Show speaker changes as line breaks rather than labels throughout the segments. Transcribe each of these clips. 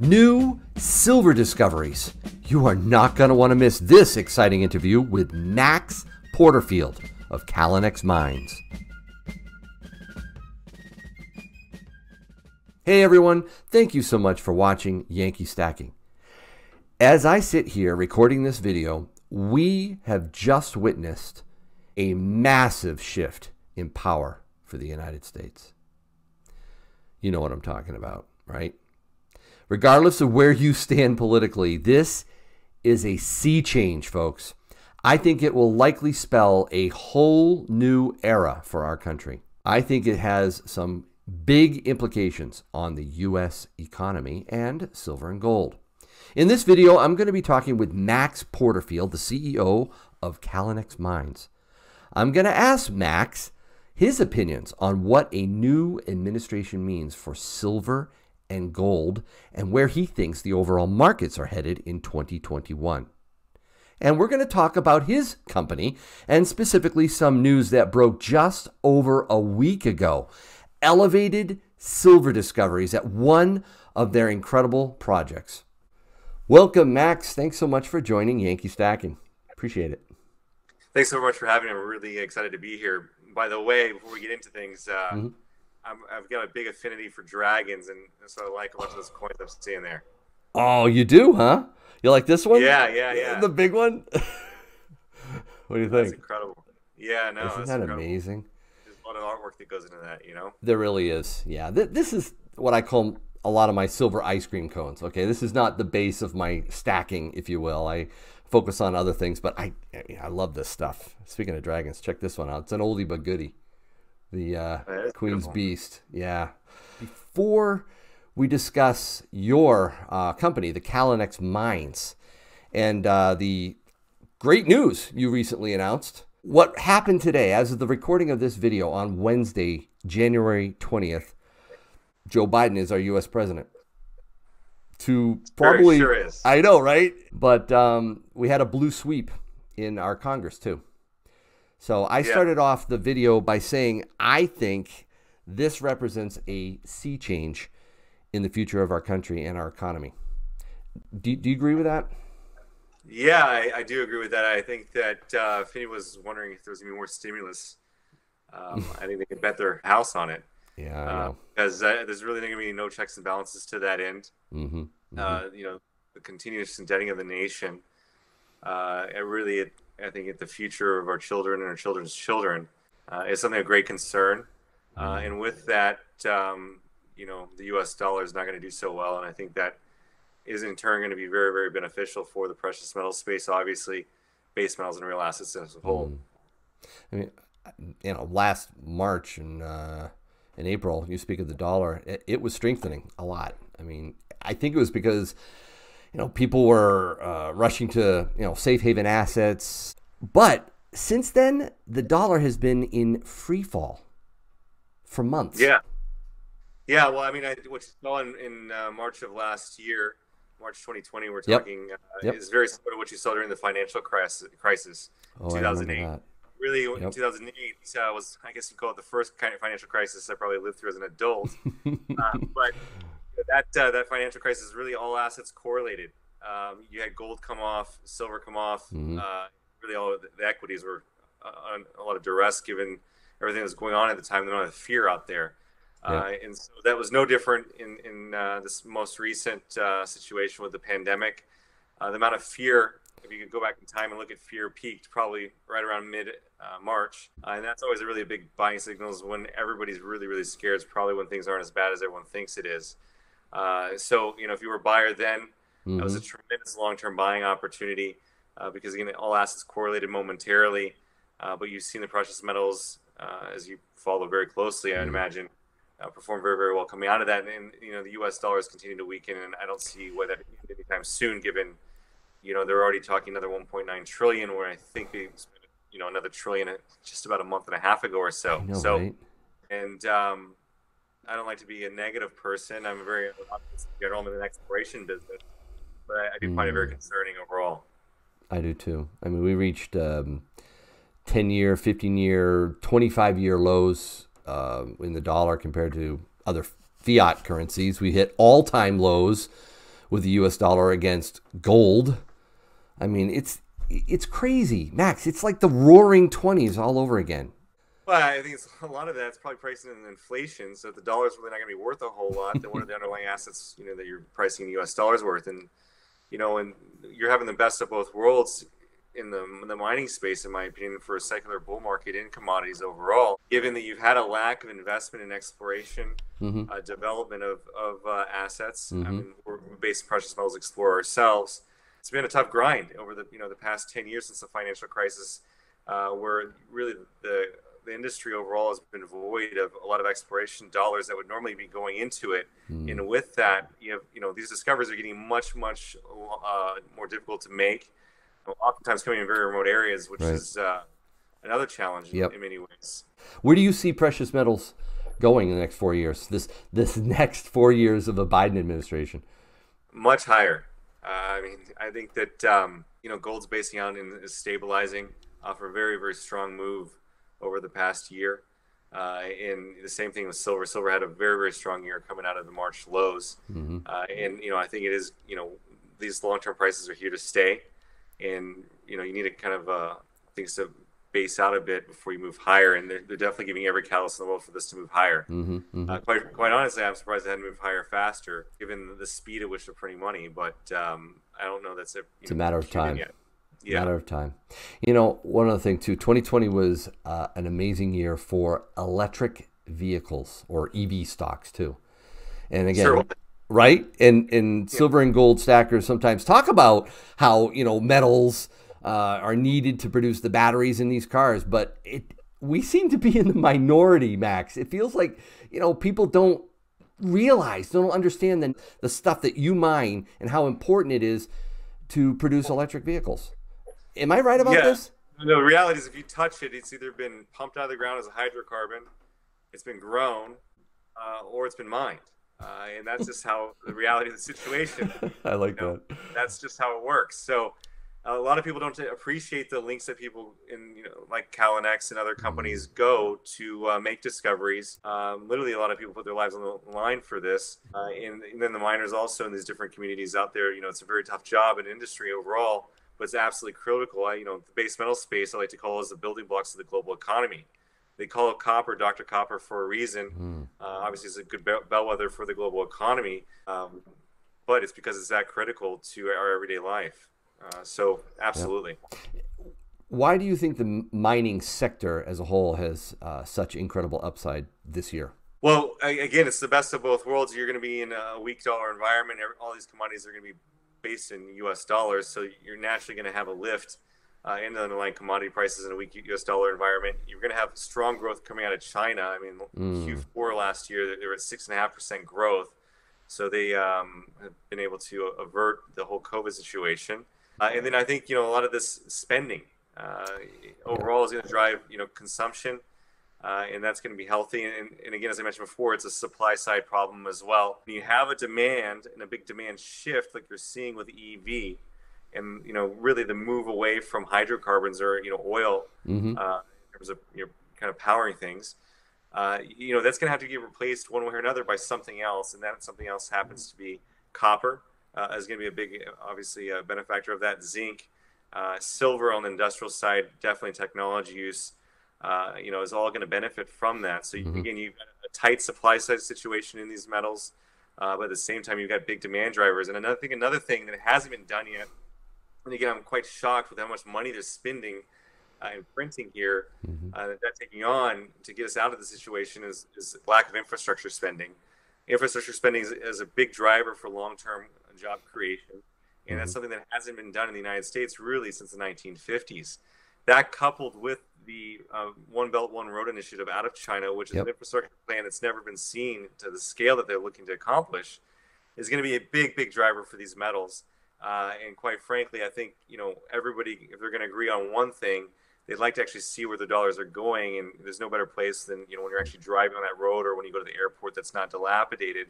New silver discoveries. You are not going to want to miss this exciting interview with Max Porterfield of Callinex Mines. Hey everyone, thank you so much for watching Yankee Stacking. As I sit here recording this video, we have just witnessed a massive shift in power for the United States. You know what I'm talking about, right? Regardless of where you stand politically, this is a sea change, folks. I think it will likely spell a whole new era for our country. I think it has some big implications on the U.S. economy and silver and gold. In this video, I'm going to be talking with Max Porterfield, the CEO of Callinex Mines. I'm going to ask Max his opinions on what a new administration means for silver and gold and where he thinks the overall markets are headed in 2021. And we're going to talk about his company and specifically some news that broke just over a week ago. Elevated silver discoveries at one of their incredible projects. Welcome, Max. Thanks so much for joining Yankee Stacking. Appreciate it.
Thanks so much for having me. I'm really excited to be here. By the way, before we get into things, uh, mm-hmm. I have got a big affinity for dragons, and so I like a bunch of those coins I'm seeing there.
Oh, you do, huh? You like this one?
Yeah, yeah, yeah.
The big one. what do you think?
That's incredible. Yeah, no,
isn't that incredible. amazing?
There's a lot of artwork that goes into that, you know.
There really is. Yeah, this is what I call a lot of my silver ice cream cones. Okay, this is not the base of my stacking, if you will. I focus on other things, but I I love this stuff. Speaking of dragons, check this one out. It's an oldie but goodie. The uh, Queen's. Beast. Yeah. Before we discuss your uh, company, the Callinex Mines, and uh, the great news you recently announced. What happened today, as of the recording of this video on Wednesday, January 20th, Joe Biden is our U.S. president. To probably,
sure
I know, right? But um, we had a blue sweep in our Congress too. So I yeah. started off the video by saying I think this represents a sea change in the future of our country and our economy. Do, do you agree with that?
Yeah, I, I, do agree with that. I think that uh, if anyone was wondering if there's going to be more stimulus, um, I think they could bet their house on it.
Yeah,
because uh, uh, there's really going to be no checks and balances to that end.
Mm-hmm, mm-hmm.
Uh, you know, the continuous indebting of the nation. Uh, it really, I think, at the future of our children and our children's children uh, is something of great concern. Uh, mm-hmm. and with that, um, you know, the U.S. dollar is not going to do so well, and I think that is in turn going to be very, very beneficial for the precious metal space. Obviously, base metals and real assets as a whole. Mm.
I mean, you know, last March and in April, you speak of the dollar, it, it, was strengthening a lot. I mean, I think it was because you know people were uh, rushing to you know safe haven assets, but since then the dollar has been in free fall for months.
Yeah, yeah. Well, I mean, I, what you saw in, in uh, March of last year, March 2020, we're talking yep. Uh, yep. is very similar to what you saw during the financial crisis, crisis
oh,
2008 really yep. in 2008 uh, was I guess you call it the first kind of financial crisis I probably lived through as an adult. uh, but that uh, that financial crisis really all assets correlated. Um, you had gold come off, silver come off. Mm-hmm. Uh, really, all the, the, equities were uh, on a lot of duress given everything that was going on at the time. There was a fear out there. Uh, and so that was no different in, in this most recent situation with the pandemic. the amount of fear if you could go back in time and look at fear peaked probably right around mid uh, March, uh, and that's always a really big buying signal is when everybody's really really scared. It's probably when things aren't as bad as everyone thinks it is. Uh, so you know if you were a buyer then, mm-hmm. that was a mm-hmm. tremendous long term buying opportunity uh, because again all assets correlated momentarily, uh, but you've seen the precious metals uh, as you follow very closely. Mm-hmm. I'd imagine. Uh, perform very, very well coming out of that, and you know the U.S. dollar is continuing to weaken, and I don't see why that anytime soon, given you know, they're already talking another 1.9 trillion, where I think they spent, you know, another trillion just about a month and a half ago or so.
Know,
so,
right?
and um, I don't like to be a negative person. I'm a very general in the exploration business, but I, I do mm. find it very hmm. concerning overall.
I do too. I mean, we reached um, 10 year, 15 year, 25 year lows uh, in the dollar compared to other fiat currencies. We hit all time lows with the U.S. dollar against gold. I mean, it's it's crazy, Max. It's like the Roaring Twenties all over again.
Well, I think it's a lot of that's probably pricing in inflation. So if the dollar's really not going to be worth a whole lot, then what are the underlying assets, you know, that you're pricing U.S. dollars worth? And you know, and you're having the best of both worlds in the, in the mining space, in my opinion, for a secular bull market in commodities overall. Given that you've had a lack of investment in exploration, mm-hmm. uh, development of, of uh, assets, mm-hmm. I mean, we're based precious metals explorer ourselves. It's been a tough grind over the you know the past ten years since the financial crisis, uh, where really the the industry overall has been void of a lot of exploration dollars that would normally be going into it. Mm. And with that, you have you know these discoveries are getting much much uh, more difficult to make. Oftentimes coming in very remote areas, which right. is uh, another challenge yep. in, in many ways.
Where do you see precious metals going in the next four years? This this next four years of the Biden administration?
Much higher. Uh, I mean, I think that um, you know gold's basing out and is stabilizing off a very very strong move over the past year. Uh, and the same thing with silver. Silver had a very, very strong year coming out of the March lows. Mm-hmm. Uh, and, you know, I think it is, you know, these long term prices are here to stay. And, you know, you need to kind of uh, things to base out a bit before you move higher. And they're, they're definitely giving every catalyst in the world for this to move higher. Mm-hmm. Mm-hmm. Uh, quite, quite honestly, I'm surprised it hadn't moved higher faster, given the speed at which they're printing money. But um, I don't know that's a,
it's know, a matter of time. Yet yeah. matter of time. You know, one other thing too. 2020 was uh, an amazing year for electric vehicles or EV stocks too. And again, sure. right? And and yeah. silver and gold stackers sometimes talk about how you know metals uh, are needed to produce the batteries in these cars, but it we seem to be in the minority, Max. It feels like you know people don't realize, don't understand the, the stuff that you mine and how important it is to produce electric vehicles. Am I right about yeah. this?
No, the reality is if you touch it, it's either been pumped out of the ground as a hydrocarbon, it's been grown, uh, or it's been mined. Uh, and that's just how the reality of the situation.
I like you know, that.
That's just how it works. So a lot of people don't appreciate the links that people in you know like Callinex and other companies mm-hmm. go to uh, make discoveries. Um, literally, a lot of people put their lives on the line for this, uh, and, and, then the miners also in these different communities out there. You know, it's a very tough job in industry overall but it's absolutely critical. I, you know, the base metal space I like to call as the building blocks of the global economy. They call it copper, Dr. Copper, for a reason. Mm. Uh, obviously, it's a good bellwether for the global economy, um, but it's because it's that critical to our everyday life. Uh, so, absolutely.
Yeah. Why do you think the mining sector as a whole has uh, such incredible upside this year?
Well, again, it's the best of both worlds. You're going to be in a weak dollar environment. All these commodities are going to be based in U.S. dollars, so you're naturally going to have a lift uh, in the underlying commodity prices in a weak U.S. dollar environment. You're going to have strong growth coming out of China. I mean, mm. Q4 last year they were at six and a half percent growth, so they um, have been able to avert the whole COVID situation. Uh, and then I think you know a lot of this spending uh, overall is going to drive you know consumption uh, and that's going to be healthy. And, and, again, as I mentioned before, it's a supply side problem as well. When you have a demand and a big demand shift, like you're seeing with EV, and you know, really the move away from hydrocarbons or you know oil mm-hmm. uh, in terms of you know, kind of powering things. Uh, you know, that's going to have to get replaced one way or another by something else, and that something else happens to be copper. Uh, is going to be a big, obviously, a benefactor of that. Zinc, uh, silver on the industrial side, definitely technology use uh, you know, is all going to benefit from that. So mm-hmm. again, you've got a tight supply side situation in these metals, uh, but at the same time, you've got big demand drivers. And another thing, another thing that hasn't been done yet, and again, I'm quite shocked with how much money they're spending uh, in printing here, mm-hmm. uh, that they're taking on to get us out of the situation is, is lack of infrastructure spending. Infrastructure spending is, is a big driver for long-term job creation, and mm-hmm. that's something that hasn't been done in the United States really since the 1950s. That coupled with the uh, One Belt One Road initiative out of China, which is yep. an infrastructure plan that's never been seen to the scale that they're looking to accomplish, is going to be a big, big driver for these metals. Uh, and quite frankly, I think you know everybody, if they're going to agree on one thing, they'd like to actually see where the dollars are going. And there's no better place than you know when you're actually driving on that road or when you go to the airport that's not dilapidated.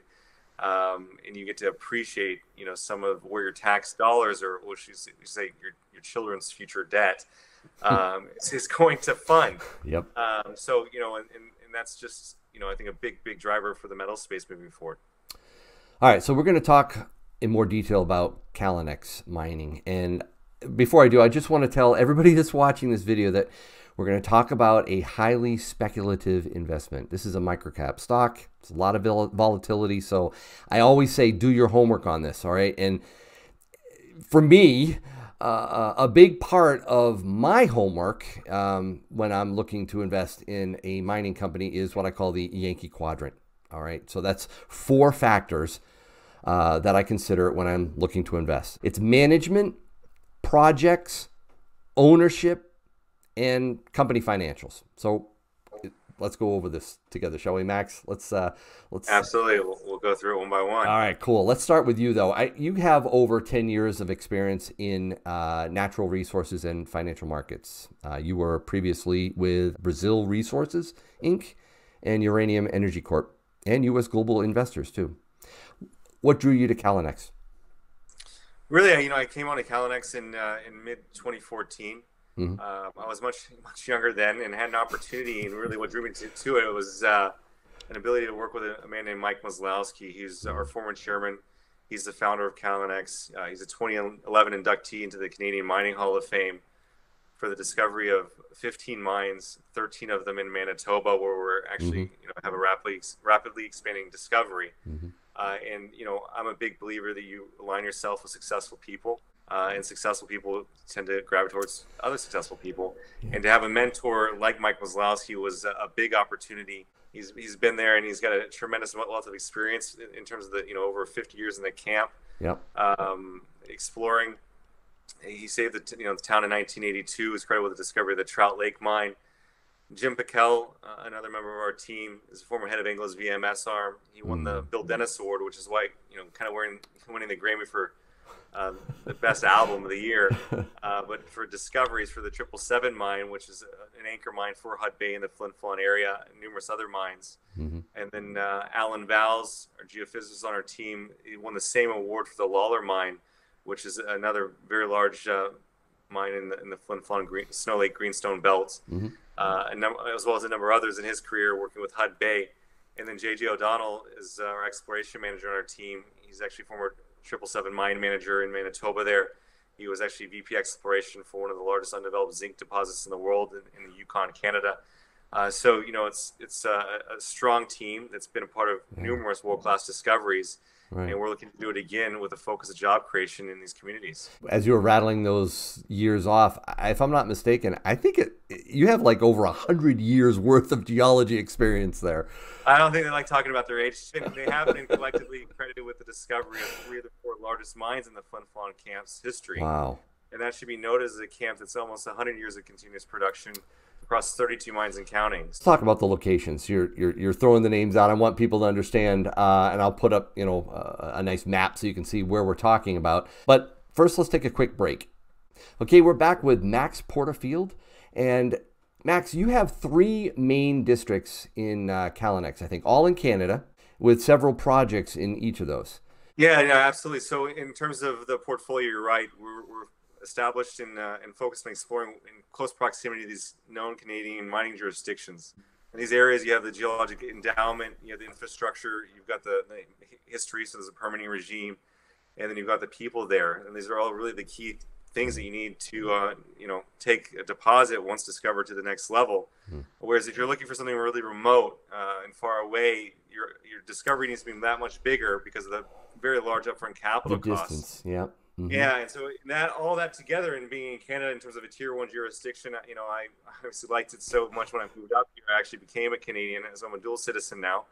Um, and you get to appreciate, you know, some of where your tax dollars or, what you say, your, your children's future debt um, is going to fund.
Yep.
Um, so you know, and, and, and that's just you know I think a big big driver for the metal space moving forward.
All right, so we're going to talk in more detail about Callinex mining. And before I do, I just want to tell everybody that's watching this video that we're going to talk about a highly speculative investment. This is a microcap stock. It's a lot of volatility. So I always say do your homework on this. All right. And for me, uh, a big part of my homework um, when I'm looking to invest in a mining company is what I call the Yankee quadrant. All right. So that's four factors uh, that I consider when I'm looking to invest it's management, projects, ownership, and company financials. So let's go over this together, shall we, Max? Let's uh, let's
absolutely. We'll, we'll, go through it one by one.
All right, cool. Let's start with you though. I, you have over ten years of experience in uh, natural resources and financial markets. Uh, you were previously with Brazil Resources Inc. and Uranium Energy Corp. and U.S. Global Investors too. What drew you to Callinex?
Really, you know, I came on to Callinex in uh, in mid 2014. Mm-hmm. Um, I was much much younger then and had an opportunity, and really what drew me to, to it was uh, an ability to work with a, a, man named Mike Muzylowski. He's our former chairman. He's the founder of Callinex. Uh, he's a 2011 inductee into the Canadian Mining Hall of Fame for the discovery of 15 mines, 13 of them in Manitoba, where we're actually mm-hmm. you know have a rapidly rapidly expanding discovery. Mm-hmm. Uh, and you know, I'm a big believer that you align yourself with successful people uh, and successful people tend to gravitate towards other successful people. And to have a mentor like Mike Muzylowski was a, big opportunity. He's, he's been there and he's got a tremendous wealth of experience in, in terms of the you know over 50 years in the camp.
Yep.
Um, exploring. He saved the you know the town in 1982. was credited with the discovery of the Trout Lake mine. Jim Pickel, uh, another member of our team, is a former head of Anglo's VMS arm. He won mm. the Bill Dennis Award, which is why you know kind of wearing winning the Grammy for um, the best album of the year. Uh, but for discoveries for the Triple Seven mine, which is an anchor mine for Hud Bay in the Flin Flon area, and numerous other mines. Mm-hmm. And then uh, Alan Valls, our geophysicist on our team, he won the same award for the Lalor mine, which is another very large uh, mine in the, in the Flin Flon Green, Snow Lake Greenstone Belt, mm-hmm. uh, num- as well as a number of others in his career working with Hud Bay. And then JJ O'Donnell is uh, our exploration manager on our team. He's actually former triple seven mine manager in Manitoba there. He was actually VP exploration for one of the largest undeveloped zinc deposits in the world in, in the Yukon, Canada. Uh, so you know it's it's a, a, strong team that's been a part of numerous world class discoveries, Right. And we're looking to do it again with a focus of job creation in these communities.
As you were rattling those years off, if I'm not mistaken, I think it, you have like over a hundred years worth of geology experience there.
I don't think they like talking about their age. They have been collectively credited with the discovery of three of the four largest mines in the Flin Flon camp's history.
Wow.
And that should be noted as a camp that's almost 100 years of continuous production across 32 mines and counting.
Let's talk about the locations. You're, you're, you're throwing the names out. I want people to understand, uh, and I'll put up you know uh, a nice map so you can see where we're talking about. But first, let's take a quick break. Okay, we're back with Max Porterfield, and Max, you have three main districts in uh, Callinex, I think, all in Canada, with several projects in each of those.
Yeah, absolutely. So, in terms of the portfolio, you're right. We're, we're established and, uh, and focused on exploring in close proximity to these known Canadian mining jurisdictions. In these areas, you have the geologic endowment, you have the infrastructure, you've got the, the history, so there's a permitting regime, and then you've got the people there. And these are all really the key things that you need to, uh, you know, take a deposit once discovered to the next level. Mm-hmm. Whereas if you're looking for something really remote uh, and far away, your your discovery needs to be that much bigger because of the very large upfront capital
the
costs.
Distance, yeah.
Mm-hmm. Yeah, and so that all that together and being in Canada in terms of a tier one jurisdiction, you know, I obviously liked it so much when I moved up here. I actually became a Canadian, as I'm a dual citizen now.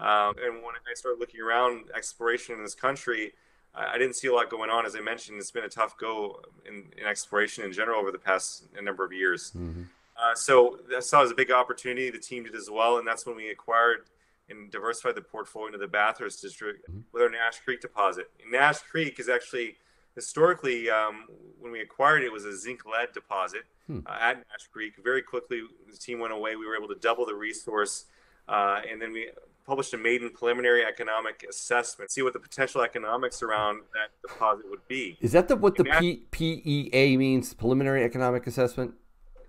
Um, and when I started looking around exploration in this country, I, I, didn't see a lot going on. As I mentioned, it's been a tough go in, in exploration in general over the past number of years. Mm-hmm. Uh, so I saw it as a big opportunity. The team did as well, and that's when we acquired and diversified the portfolio into the Bathurst district mm-hmm. with our Nash Creek deposit. And Nash Creek is actually historically, um, when we acquired it, it was a zinc lead deposit hmm. uh, at Nash Creek. Very quickly, the team went away. We were able to double the resource, uh, and then we published a maiden preliminary economic assessment, see what the potential economics around that deposit would be.
Is that the what the P, PEA means? Preliminary economic assessment.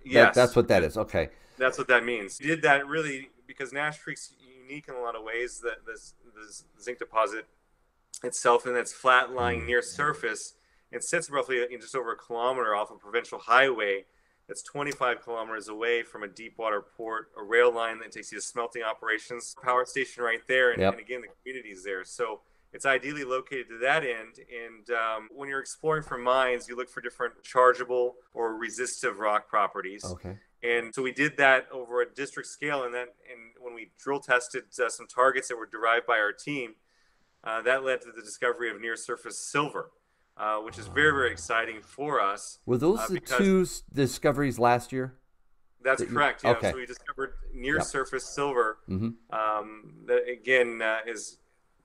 Yes,
that, that's what that is. Okay,
that's what that means. We did that really because Nash Creek's unique in a lot of ways. That this, this zinc deposit itself, and that's flat lying near surface and sits roughly just over a kilometer off a provincial highway that's 25 kilometers away from a deep water port, a rail line that takes you to smelting operations, power station right there, and, yep. and again, the community's there. So it's ideally located to that end. And um, when you're exploring for mines, you look for different chargeable or resistive rock properties.
Okay.
And so we did that over a district scale, and then and when we drill tested uh, some targets that were derived by our team, uh, that led to the discovery of near surface silver. Uh, which is very, very exciting for us.
Were those uh, the two discoveries last year?
That's that correct. Yeah. Okay. So we discovered near yep. surface silver mm-hmm. um, that, again, uh, is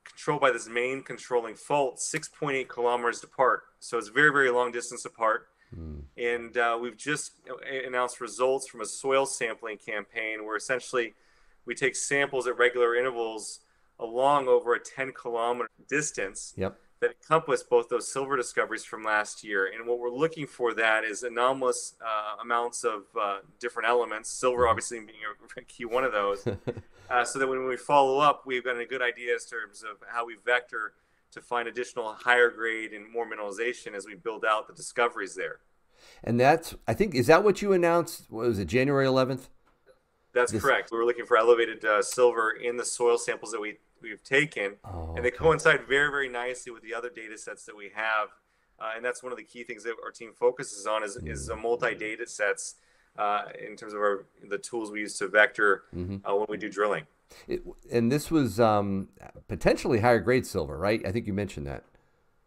controlled by this main controlling fault 6.8 kilometers apart. So it's very, very long distance apart. Mm. And uh, we've just announced results from a soil sampling campaign where essentially we take samples at regular intervals along over a 10 kilometer distance.
Yep
that encompass both those silver discoveries from last year. And what we're looking for that is anomalous uh, amounts of uh, different elements, silver mm-hmm. obviously being a key one of those, uh, so that when we follow up, we've got a good idea in terms of how we vector to find additional higher grade and more mineralization as we build out the discoveries there.
And that's, I think, is that what you announced? What was it, January 11th?
That's this... correct. We were looking for elevated uh, silver in the soil samples that we we've taken, oh, and they okay. coincide very very nicely with the other data sets that we have. Uh, and that's one of the key things that our team focuses on is, mm. is a multi data sets uh, in terms of our, the tools we use to vector mm-hmm. uh, when we do drilling.
It, and this was um, potentially higher grade silver, right? I think you mentioned that.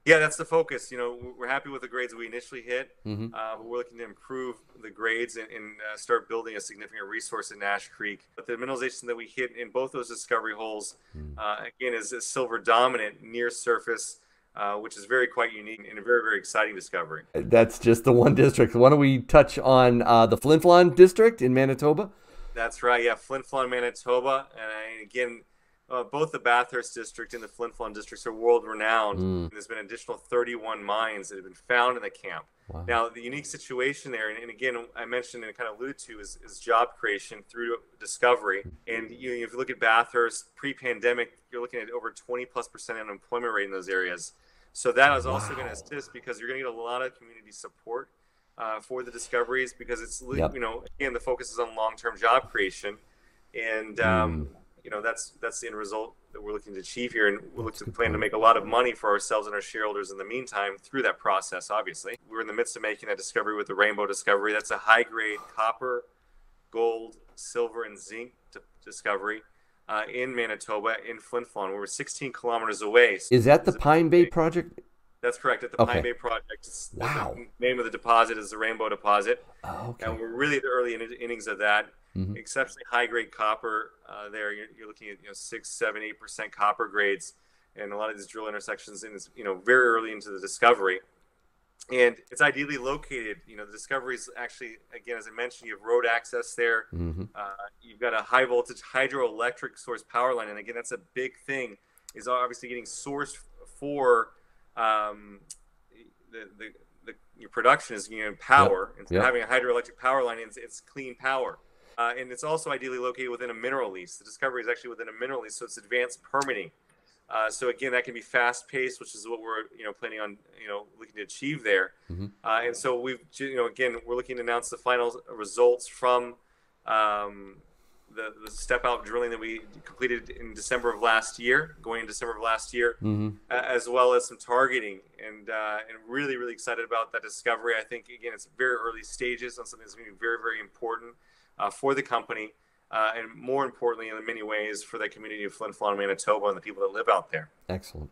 Yeah, that's the focus. You know, we're happy with the grades we initially hit, mm-hmm. uh, but we're looking to improve the grades and, and uh, start building a significant resource in Nash Creek. But the mineralization that we hit in both those discovery holes, mm-hmm. uh, again, is, is, silver dominant near surface. Uh, which is very quite unique and a very very exciting discovery.
That's just the one district. Why don't we touch on uh, the Flin Flon district in Manitoba?
That's right. Yeah, Flin Flon, Manitoba, and again, uh, both the Bathurst district and the Flin Flon districts are world renowned. Mm. There's been an additional 31 mines that have been found in the camp. Wow. Now, the unique situation there, and, and, again, I mentioned and kind of alluded to, is, is job creation through discovery. And you know, if you look at Bathurst pre-pandemic, you're looking at over 20 plus percent unemployment rate in those areas. So that is also wow. going to assist because you're going to get a lot of community support uh, for the discoveries because it's yep. you know again the focus is on long-term job creation, and um, mm you know that's that's the end result that we're looking to achieve here, and we look to plan point. to make a lot of money for ourselves and our shareholders in the meantime through that process. Obviously, we're in the midst of making that discovery with the Rainbow Discovery. That's a high grade copper, gold, silver, and zinc discovery. Uh, in Manitoba, in Flin Flon. We're 16 kilometers away.
Is that the Pine Bay project?
That's correct. At the okay. Pine Bay project,
wow.
the name of the deposit is the Rainbow Deposit,
oh, okay.
and we're really at the early innings of that mm-hmm. exceptionally high grade copper uh, there. You're, you're, looking at you know six, seven, eight percent copper grades, and a lot of these drill intersections in this, you know very early into the discovery. And it's ideally located. You know, the discovery is actually, again, as I mentioned, you have road access there. Mm-hmm. Uh, you've got a high voltage hydroelectric source power line, and again, that's a big thing. Is obviously getting sourced for um, the, the, the, your production is you know power yep. and yep. having a hydroelectric power line it's, it's clean power uh, and it's also ideally located within a mineral lease. The discovery is actually within a mineral lease, so it's advanced permitting. Uh, so again, that can be fast paced, which is what we're you know planning on you know looking to achieve there. Mm-hmm. Uh, and so we've you know again we're looking to announce the final results from um, the, the step out drilling that we completed in December of last year, going in December of last year, mm-hmm. as well as some targeting. And uh, and really really excited about that discovery. I think again it's very early stages on something that's going to be very very important uh, for the company, uh, and more importantly, in many ways, for the community of Flin Flon, Manitoba, and the people that live out there.
Excellent.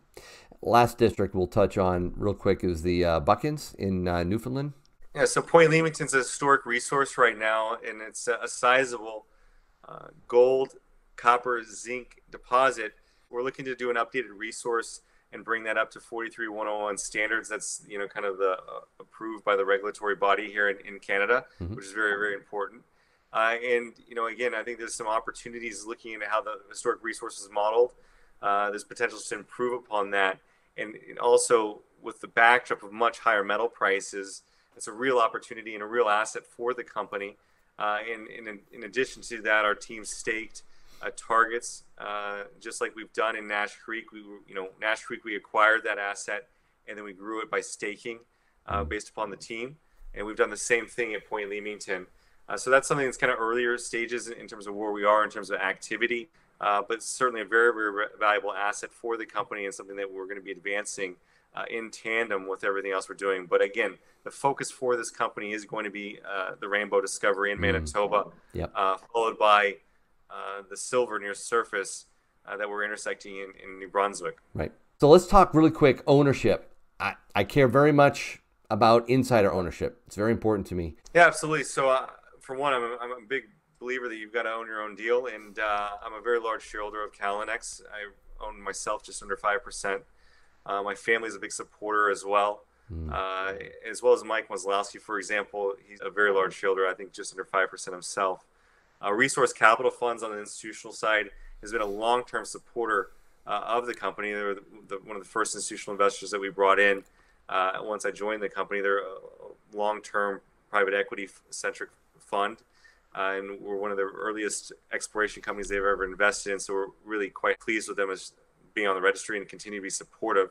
Last district we'll touch on real quick is the uh, Buchans in uh, Newfoundland.
Yeah, so Point Leamington's a historic resource right now, and it's a, a sizable uh, gold, copper, zinc deposit. We're looking to do an updated resource and bring that up to 43101 standards. That's you know kind of the uh, approved by the regulatory body here in, in Canada, mm-hmm. which is very very important. Uh, and you know, again, I think there's some opportunities looking into how the historic resource is modeled. Uh, there's potential to improve upon that, and, and, also with the backdrop of much higher metal prices, it's a real opportunity and a real asset for the company. Uh, and, and in, in, addition to that, our team staked uh, targets, uh, just like we've done in Nash Creek. We, you know, Nash Creek, we acquired that asset and then we grew it by staking uh, mm-hmm. based upon the team. And we've done the same thing at Point Leamington. Uh, so that's something that's kind of earlier stages in, terms of where we are in terms of activity, uh, but certainly a very, very valuable asset for the company and something that we're going to be advancing uh, in tandem with everything else we're doing. But again, the focus for this company is going to be uh, the Rainbow Discovery in mm. Manitoba, mm. yep. Uh, followed by uh, the silver near surface that we're intersecting in, in New Brunswick.
Right. So let's talk really quick ownership. I, I care very much about insider ownership. It's very important to me.
Yeah, absolutely. So, uh, for one, I'm a, I'm a big believer that you've got to own your own deal, and uh, I'm a very large shareholder of Callinex. I own myself just under five percent. Uh, my family is a big supporter as well, mm. uh, as well as Mike Muzylowski, for example. He's a very large shareholder, I think just under 5% himself. Uh, Resource Capital Funds on the institutional side has been a long term supporter uh, of the company. They're the, the, one of the first institutional investors that we brought in uh, once I joined the company. They're a long term private equity centric fund. Uh, and we're one of the earliest exploration companies they've ever invested in. So we're really quite pleased with them as being on the registry and continue to be supportive,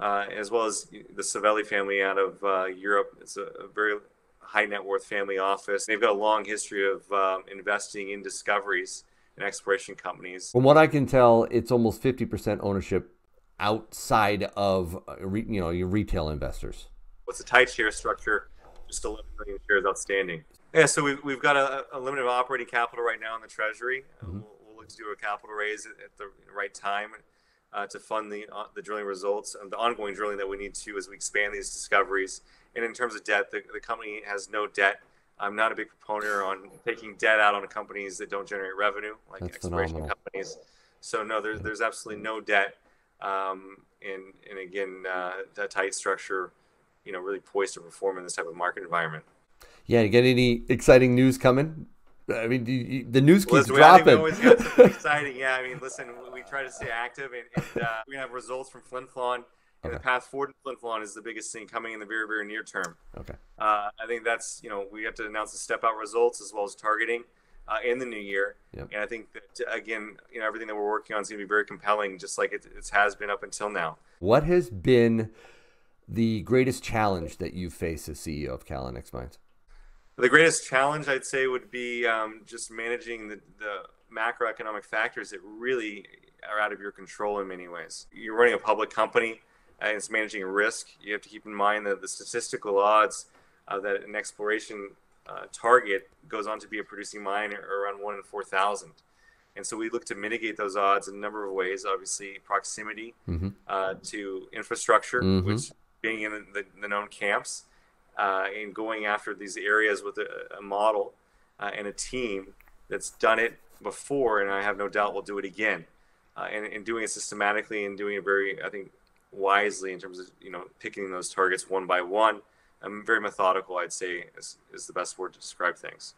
uh, as well as the Savelli family out of uh, Europe. It's a, a, very high net worth family office. They've got a long history of um, investing in discoveries and exploration companies.
From what I can tell, it's almost 50% ownership outside of uh, you know your retail investors.
What's a tight share structure? Just 11 million shares outstanding. Yeah, so we've, we've got a, a limited operating capital right now in the treasury. Mm-hmm. We'll, we'll, look to do a capital raise at, at the right time uh, to fund the uh, the drilling results and the ongoing drilling that we need to as we expand these discoveries. And in terms of debt, the, the company has no debt. I'm not a big proponent on taking debt out on companies that don't generate revenue, like That's exploration phenomenal. companies. So no, there's there's absolutely no debt. Um, and and again, uh, that tight structure, you know, really poised to perform in this type of market environment.
Yeah, you get any exciting news coming? I mean, the news keeps listen, dropping.
We always got something exciting. Yeah, I mean, listen, we try to stay active, and, and uh, we have results from Flin Flon. And okay. the path forward in Flin Flon is the biggest thing coming in the very, very near term.
Okay.
Uh, I think that's you know we have to announce the step out results as well as targeting uh, in the new year. Yep. And I think that again, you know, everything that we're working on is going to be very compelling, just like it, it has been up until now.
What has been the greatest challenge that you've faced as CEO of Callinex Mines?
The greatest challenge I'd say would be um, just managing the, the macroeconomic factors that really are out of your control in many ways. You're running a public company and it's managing risk. You have to keep in mind that the statistical odds uh, that an exploration uh, target goes on to be a producing mine are around one in 4,000. And so we look to mitigate those odds in a number of ways. Obviously, proximity mm-hmm. uh, to infrastructure, mm-hmm. which being in the, the known camps, in going after these areas with a, a model uh, and a team that's done it before, and I have no doubt will do it again. Uh, and, and doing it systematically and doing it very, I think, wisely in terms of you know picking those targets one by one. I'm very methodical. I'd say is, is the best word to describe things.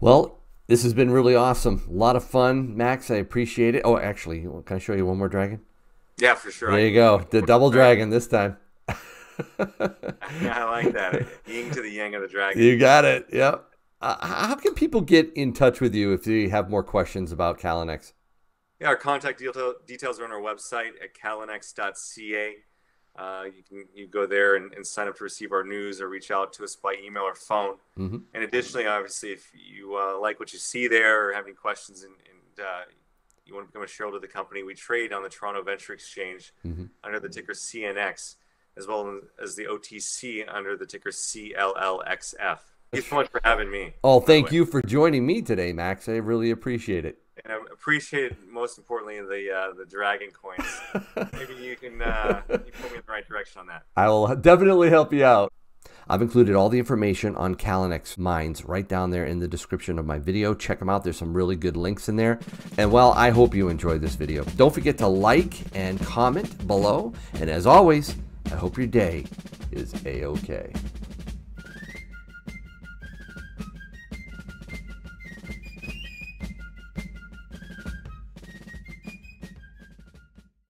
Well, this has been really awesome. A lot of fun, Max. I appreciate it. Oh, actually, can I show you one more dragon?
Yeah, for sure.
There you go. The double dragon this time.
Yeah, I like that. Yin to the yang of the dragon.
You got it. Yep. Uh, how can people get in touch with you if they have more questions about Callinex?
Yeah, our contact detail, details are on our website at callinex.ca. Uh, you can you go there and, and, sign up to receive our news or reach out to us by email or phone. Mm-hmm. And additionally, obviously, if you uh, like what you see there or have any questions and, and uh, you want to become a shareholder of the company, we trade on the Toronto Venture Exchange mm-hmm. under the ticker CNX as well as the OTC under the ticker CLLXF. Thank you so much for having me.
Oh, thank you for joining me today, Max. I really appreciate it.
And I appreciate most importantly the uh, the dragon coins. Maybe you can uh, you put me in the right direction on that.
I will definitely help you out. I've included all the information on Callinex mines right down there in the description of my video. Check them out. There's some really good links in there. And well, I hope you enjoyed this video. Don't forget to like and comment below. And as always, I hope your day is a-okay.